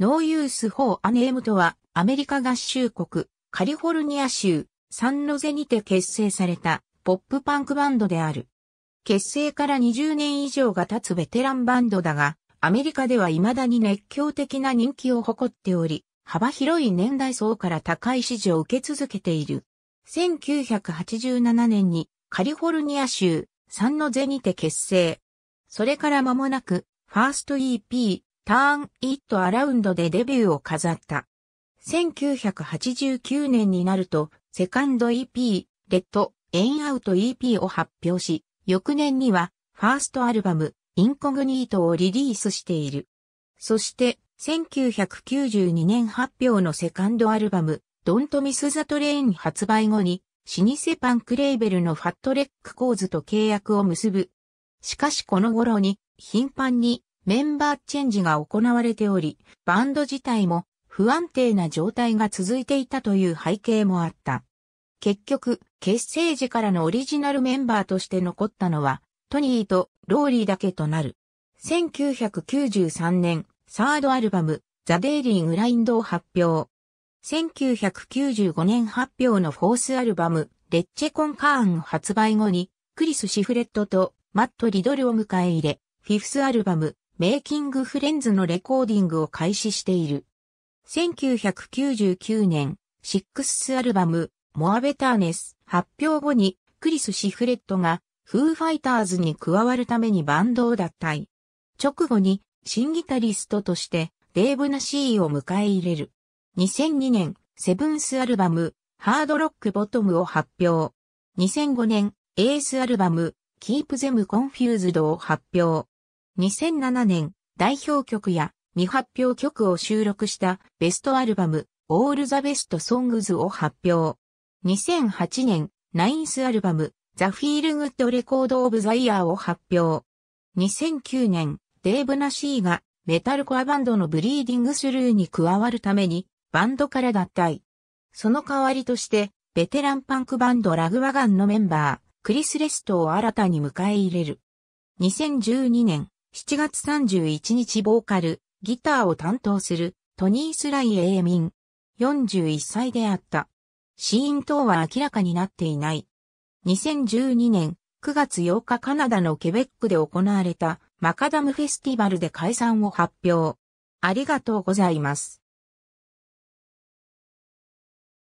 No Use for a Name とは、アメリカ合衆国、カリフォルニア州、サンノゼにて結成された、ポップパンクバンドである。結成から20年以上が経つベテランバンドだが、アメリカでは未だに熱狂的な人気を誇っており、幅広い年代層から高い支持を受け続けている。1987年にカリフォルニア州サンノゼにて結成。それから間もなく、ファースト EP、 Turn It Around でデビューを飾った。1989年になると、セカンド EP、 Let 'Em Out EP を発表し、翌年には、ファーストアルバム、 Incognito をリリースしている。そして、1992年発表のセカンドアルバム、 Don't Miss the Train 発売後に、老舗パンクレーベルの Fat Wreck Chords と契約を結ぶ。しかしこの頃に、頻繁にメンバーチェンジが行われており、バンド自体も不安定な状態が続いていたという背景もあった。結局、結成時からのオリジナルメンバーとして残ったのは、トニーとローリーだけとなる。1993年、サードアルバム、ザ・デイリー・グラインドを発表。1995年発表のフォースアルバム、レッチェコンカーン発売後に、クリス・シフレットとマット・リドルを迎え入れ、フィフスアルバム、メイキング・フレンズのレコーディングを開始している。1999年、シックスアルバム、モアベターネス発表後に、クリス・シフレットがフーファイターズに加わるためにバンドを脱退。直後に、新ギタリストとして、デーブ・ナシーを迎え入れる。2002年、セブンスアルバム、ハードロック・ボトムを発表。2005年、エースアルバム、Keep Them Confused を発表。2007年、代表曲や未発表曲を収録したベストアルバム、All the Best Songs を発表。2008年、ナインスアルバム、The Feel Good Record of the Year を発表。2009年、デーブ・ナシーがメタルコアバンドのブリーディングスルーに加わるためにバンドから脱退。その代わりとして、ベテランパンクバンドラグワガンのメンバー、クリス・レストを新たに迎え入れる。2012年7月31日ボーカル、ギターを担当するトニー・スライ・エーミン。41歳であった。死因等は明らかになっていない。2012年9月8日カナダのケベックで行われたマカダムフェスティバルで解散を発表。ありがとうございます。